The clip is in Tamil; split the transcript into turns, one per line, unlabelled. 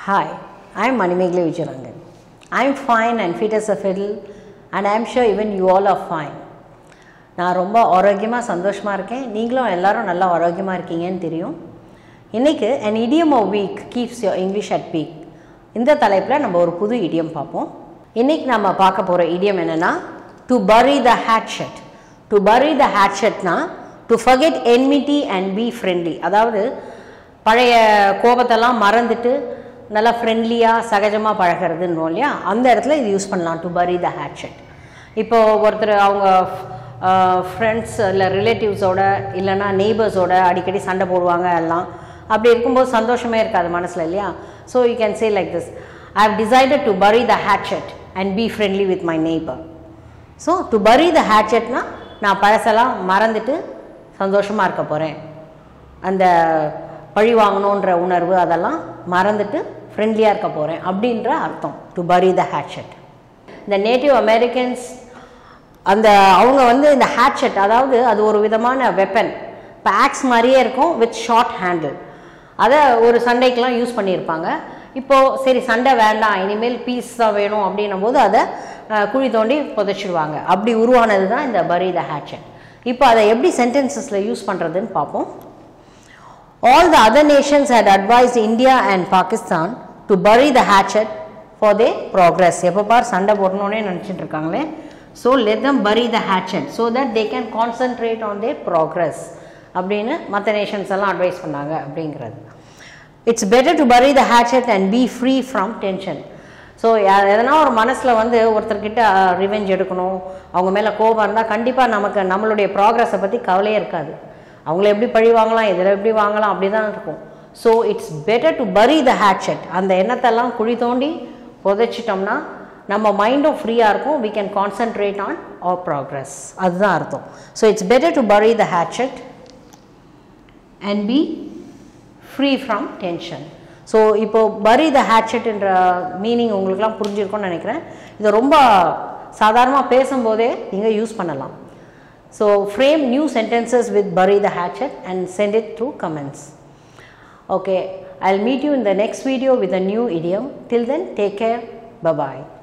Hi I am Manimegli Vijayangan. I am fine and fit as a fiddle and I am sure even you all are fine. நான் ரொம்ப ஆரோக்கியமாக சந்தோஷமாக இருக்கேன் நீங்களும் எல்லோரும் நல்லா ஆரோக்கியமாக இருக்கீங்கன்னு தெரியும் இன்றைக்கு an idiom a week keeps your English at peak இந்த தலைப்பில் நம்ம ஒரு புது இடியம் பார்ப்போம் இன்றைக்கி நம்ம பார்க்க போகிற இடியம் என்னென்னா டு பரி the hatchet to bury the ஹேட்ஷெட்னா to forget enmity and be friendly அதாவது பழைய கோபத்தெல்லாம் மறந்துட்டு நல்லா ஃப்ரெண்ட்லியாக சகஜமாக பழகிறதுன்னு இல்லையா? அந்த இடத்துல இது யூஸ் பண்ணலாம். டு பரி த ஹேட்ஷெட் இப்போது ஒருத்தர் அவங்க ஃப்ரெண்ட்ஸ் இல்லை ரிலேட்டிவ்ஸோட இல்லைன்னா நெய்பர்ஸோட அடிக்கடி சண்டை போடுவாங்க எல்லாம். அப்படி இருக்கும்போது சந்தோஷமே இருக்காது மனசில் இல்லையா? So you can say like this I have decided to bury the hatchet and be friendly with my neighbour so to bury the ஹேட்ஷெட்னால் நான் பழசெல்லாம் மறந்துட்டு சந்தோஷமாக இருக்க போகிறேன் அந்த பழி வாங்கணுன்ற உணர்வு அதெல்லாம் மறந்துட்டு ஃப்ரெண்ட்லியாக இருக்க போகிறேன் அப்படின்ற அர்த்தம். டு பரி த ஹேட்ஷெட் இந்த நேட்டிவ் அமெரிக்கன்ஸ் அந்த அவங்க வந்து இந்த ஹேட்ஷெட் அதாவது அது ஒரு விதமான வெப்பன் இப்போ ஆக்ஸ் மாதிரியே இருக்கும் வித் ஷார்ட் ஹேண்டில் அதை ஒரு சண்டைக்கெலாம் யூஸ் பண்ணியிருப்பாங்க. இப்போது சரி சண்டை வேண்டாம் இனிமேல் பீஸ் தான் வேணும் அப்படின்னும் போது அதை குழி தோண்டி புதைச்சிடுவாங்க அப்படி உருவானது தான் இந்த பரி த ஹேட்செட் இப்போ அதை எப்படி சென்டென்சஸில் யூஸ் பண்ணுறதுன்னு பார்ப்போம். All the other nations had advised India and Pakistan to bury the hatchet for their progress. எப்போ பார் சண்டை போடணுன்னே நினச்சிட்டு இருக்காங்களே so let them bury the hatchet so that they can concentrate on their progress அப்படின்னு மற்ற நேஷன்ஸ் எல்லாம் அட்வைஸ் பண்ணாங்க அப்படிங்கிறது it's better to bury the hatchet and be free from tension so எதனா ஒரு மனசில் வந்து ஒருத்தர்கிட்ட ரிவெஞ்ச் எடுக்கணும் அவங்க மேலே கோபம் இருந்தால் கண்டிப்பாக நமக்கு நம்மளுடைய ப்ராக்ரஸை பற்றி கவலையே இருக்காது அவங்கள எப்படி பழி வாங்கலாம் இதில் எப்படி வாங்கலாம் அப்படி தான் இருக்கும். So it's better to bury the hatchet அந்த எண்ணத்தெல்லாம் குழி தோண்டி புதைச்சிட்டோம்னா நம்ம மைண்டும் ஃப்ரீயாக இருக்கும். We can concentrate on our progress. அதுதான் அர்த்தம். So it's better to bury the hatchet and be free from tension so இப்போது பரி த ஹேட்செட்ன்ற மீனிங் உங்களுக்குலாம் புரிஞ்சிருக்கும்னு நினைக்கிறேன். இதை ரொம்ப சாதாரணமாக பேசும்போதே நீங்கள் யூஸ் பண்ணலாம். So, frame new sentences with bury the hatchet and send it through comments. Okay, I will meet you in the next video with a new idiom. Till then, take care. Bye bye.